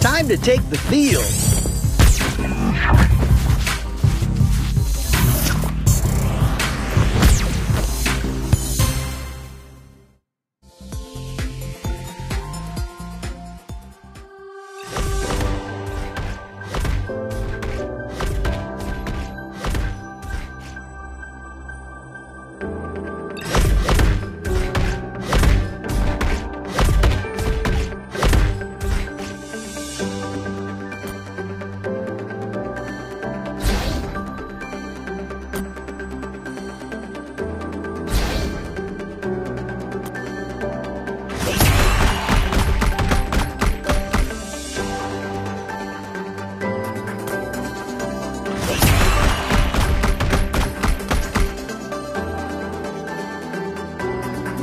Time to take the field.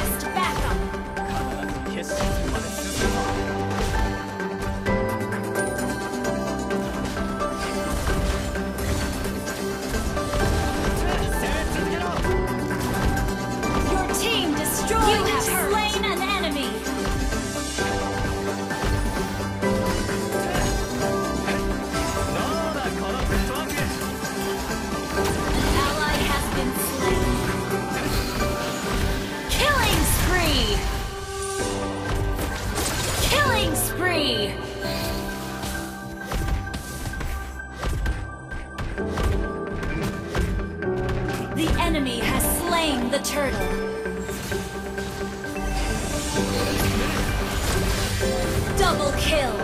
Request the turtle. Double kill.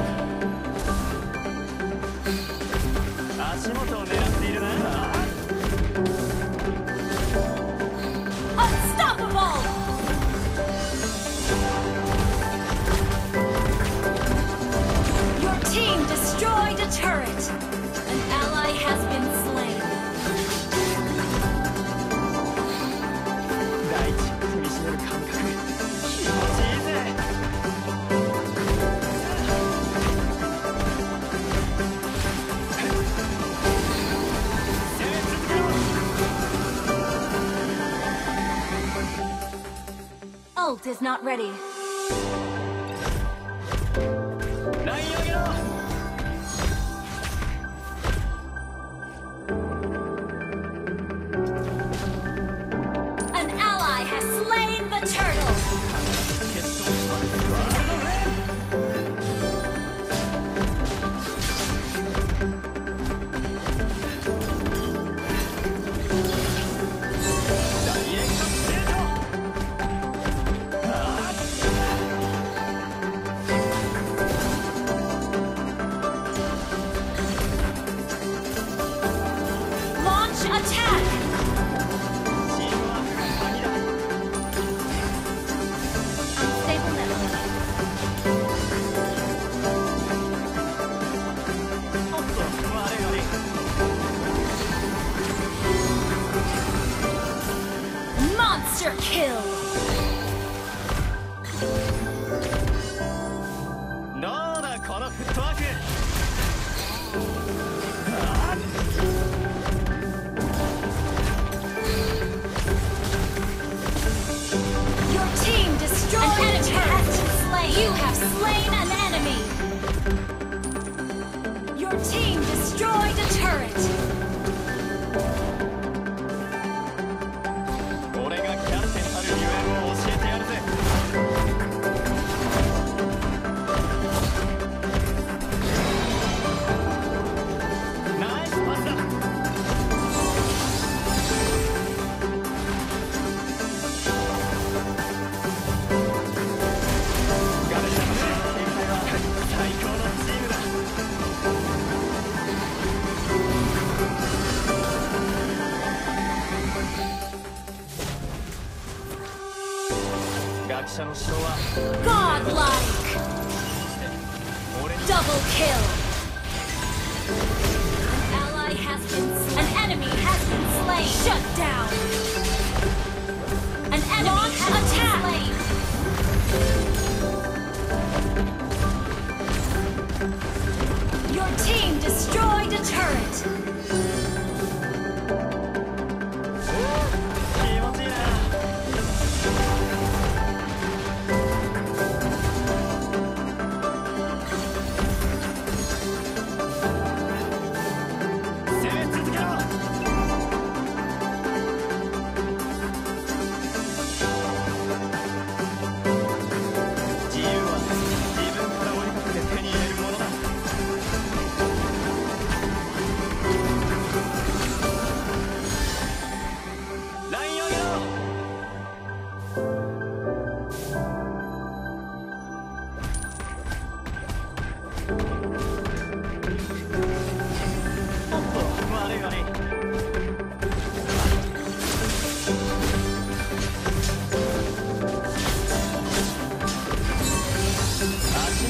Unstoppable! Your team destroyed a turret. Ult is not ready. An ally has slain the turtle. Slay! Godlike. Double kill. An ally has been slain. An enemy has been slain. Shut down. An enemy Launch has attack. been slain.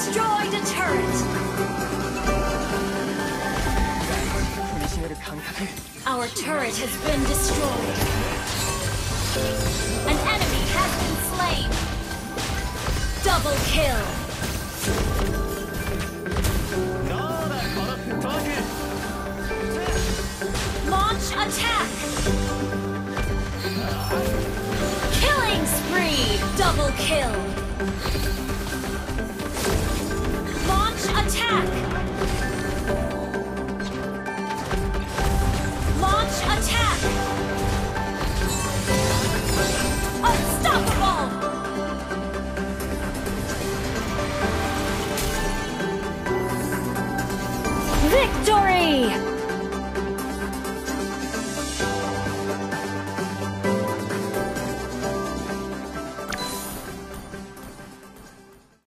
destroyed a turret. Our turret has been destroyed. An enemy has been slain. Double kill. Launch attack. Killing spree. Double kill.